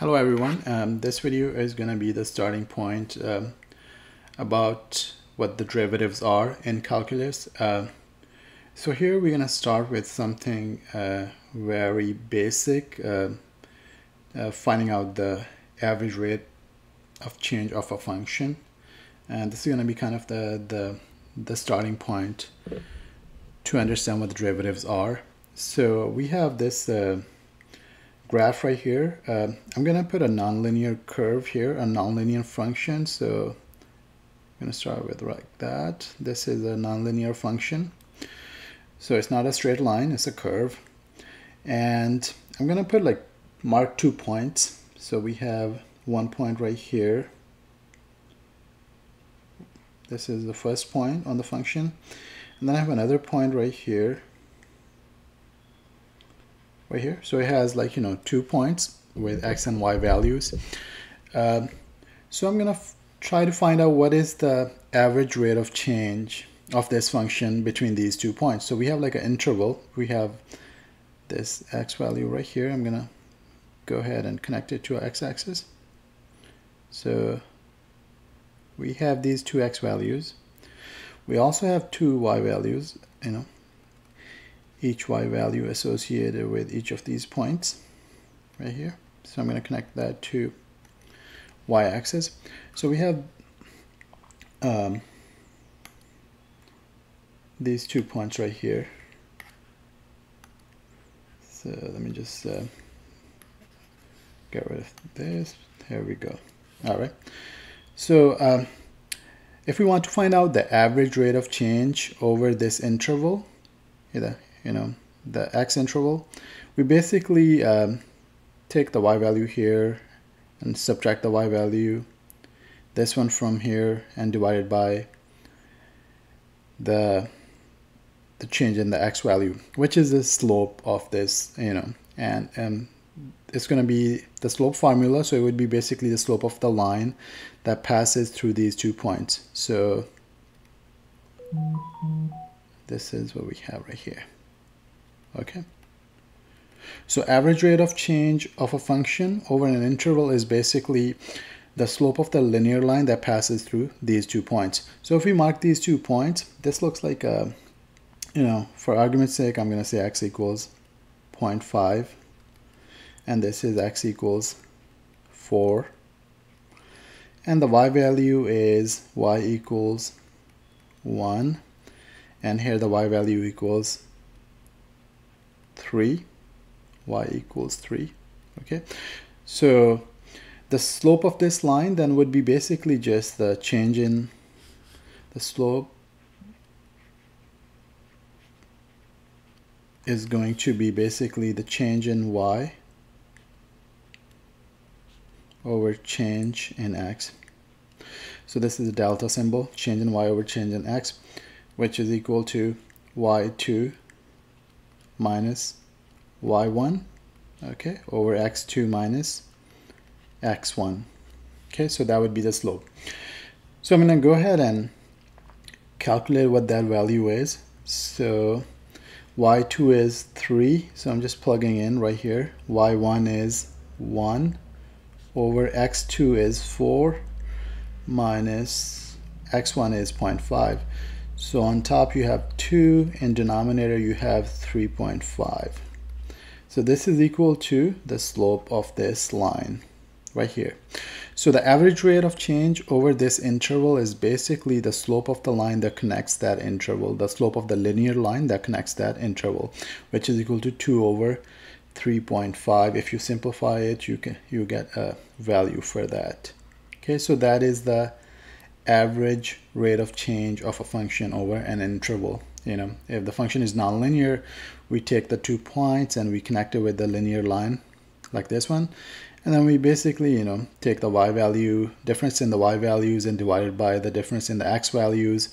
Hello everyone, um, this video is going to be the starting point um, about what the derivatives are in calculus. Uh, so here we're going to start with something uh, very basic, uh, uh, finding out the average rate of change of a function. And this is going to be kind of the, the, the starting point to understand what the derivatives are. So we have this uh, graph right here. Uh, I'm going to put a nonlinear curve here, a nonlinear function. So I'm going to start with like that. This is a nonlinear function. So it's not a straight line, it's a curve. And I'm going to put like mark two points. So we have one point right here. This is the first point on the function. And then I have another point right here right here. So it has like, you know, two points with x and y values. Um, so I'm going to try to find out what is the average rate of change of this function between these two points. So we have like an interval. We have this x value right here. I'm going to go ahead and connect it to our x-axis. So we have these two x values. We also have two y values, you know, each y value associated with each of these points right here. So I'm going to connect that to y-axis. So we have um, these two points right here. So let me just uh, get rid of this. There we go. All right. So um, if we want to find out the average rate of change over this interval, either you know, the x interval, we basically um, take the y value here and subtract the y value, this one from here and divide it by the the change in the x value, which is the slope of this, you know, and um, it's going to be the slope formula. So it would be basically the slope of the line that passes through these two points. So this is what we have right here okay. So average rate of change of a function over an interval is basically the slope of the linear line that passes through these two points. So if we mark these two points this looks like a you know for argument's sake I'm going to say x equals 0.5 and this is x equals 4 and the y value is y equals 1 and here the y value equals 3 y equals 3 okay? So the slope of this line then would be basically just the change in the slope is going to be basically the change in y over change in x. So this is the delta symbol change in y over change in x which is equal to y2 minus y1 okay over x2 minus x1 okay so that would be the slope. So I'm gonna go ahead and calculate what that value is. So y2 is 3 so I'm just plugging in right here. Y1 is 1 over x2 is 4 minus x1 is 0.5 so on top you have 2, in denominator you have 3.5. So this is equal to the slope of this line right here. So the average rate of change over this interval is basically the slope of the line that connects that interval, the slope of the linear line that connects that interval, which is equal to 2 over 3.5. If you simplify it, you can you get a value for that. Okay, so that is the average rate of change of a function over an interval. You know, if the function is nonlinear, we take the two points and we connect it with the linear line like this one. And then we basically, you know, take the y value, difference in the y values and divide it by the difference in the x values.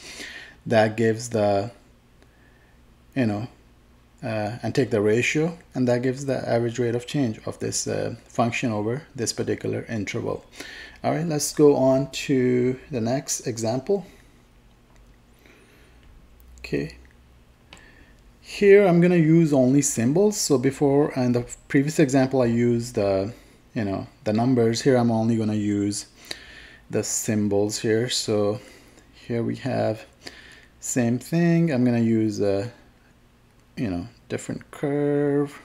That gives the, you know, uh, and take the ratio and that gives the average rate of change of this uh, function over this particular interval. All right, let's go on to the next example. Okay. Here I'm going to use only symbols. So before and the previous example I used uh, you know the numbers. Here I'm only going to use the symbols here. So here we have same thing. I'm going to use a you know different curve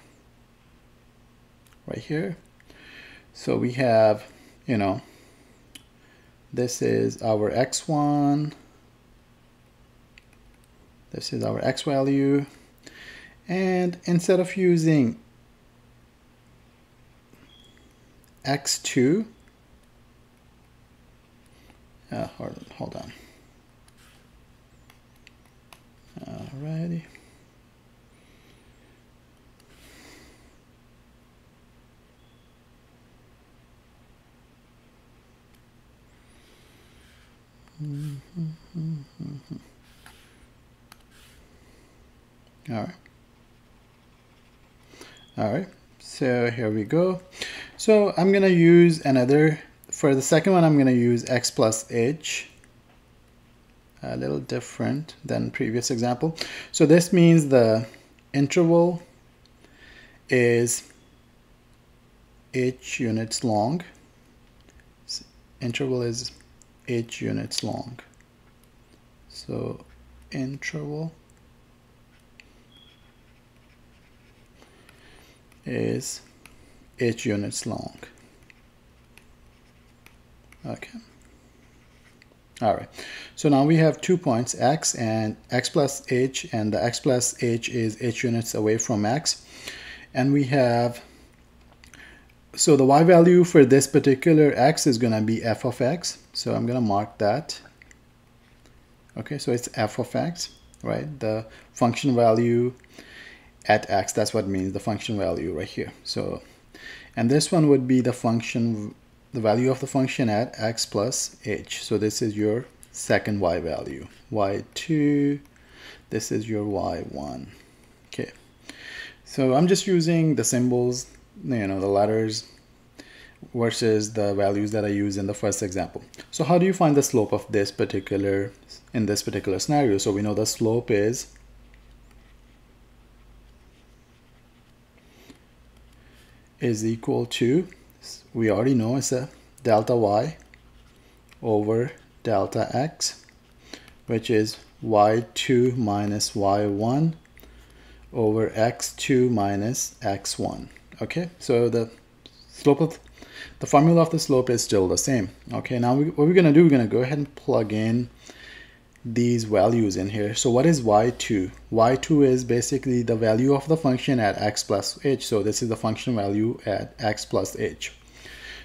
right here. So we have you know this is our x1 this is our x value. And instead of using x2 uh, hold, on. Alrighty. Mm -hmm. All right. All right. So here we go. So I'm gonna use another for the second one I'm gonna use x plus h a little different than previous example. So this means the interval is h units long. Interval is h units long. So interval is h units long. Okay. All right. So now we have two points, x and x plus h, and the x plus h is h units away from x. And we have, so the y value for this particular x is going to be f of x. So I'm going to mark that. Okay, so it's f of x, right? The function value at x that's what means the function value right here. So and this one would be the function the value of the function at x plus h. So this is your second y value y2 this is your y1 okay. So I'm just using the symbols you know the letters versus the values that I use in the first example. So how do you find the slope of this particular in this particular scenario? So we know the slope is is equal to, we already know it's a delta y over delta x, which is y2 minus y1 over x2 minus x1. Okay, so the slope of the formula of the slope is still the same. Okay, now we, what we're going to do, we're going to go ahead and plug in these values in here. So what is y2? y2 is basically the value of the function at x plus h. So this is the function value at x plus h.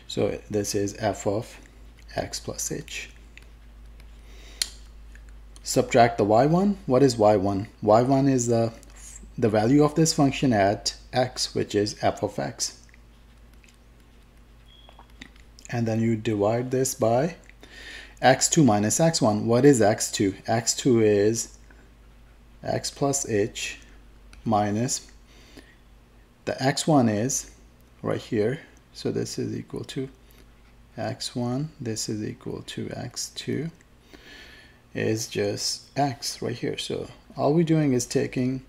So this is f of x plus h. Subtract the y1. What is y1? y1 is the, the value of this function at x, which is f of x. And then you divide this by x2 minus x1. What is x2? x2 is x plus h minus the x1 is right here. So this is equal to x1. This is equal to x2 is just x right here. So all we're doing is taking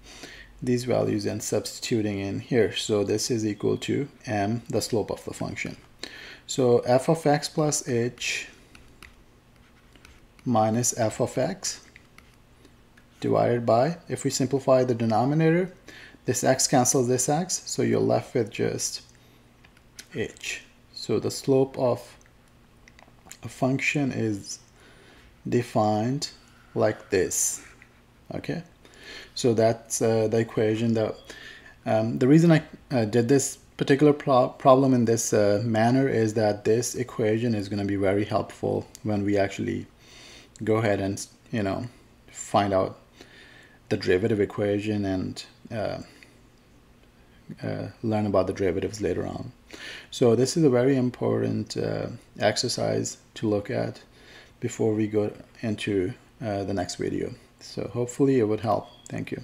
these values and substituting in here. So this is equal to m, the slope of the function. So f of x plus h minus f of x divided by, if we simplify the denominator, this x cancels this x, so you're left with just h. So the slope of a function is defined like this, okay? So that's uh, the equation that, um, the reason I uh, did this particular pro problem in this uh, manner is that this equation is going to be very helpful when we actually go ahead and you know find out the derivative equation and uh, uh, learn about the derivatives later on. So this is a very important uh, exercise to look at before we go into uh, the next video. So hopefully it would help. Thank you.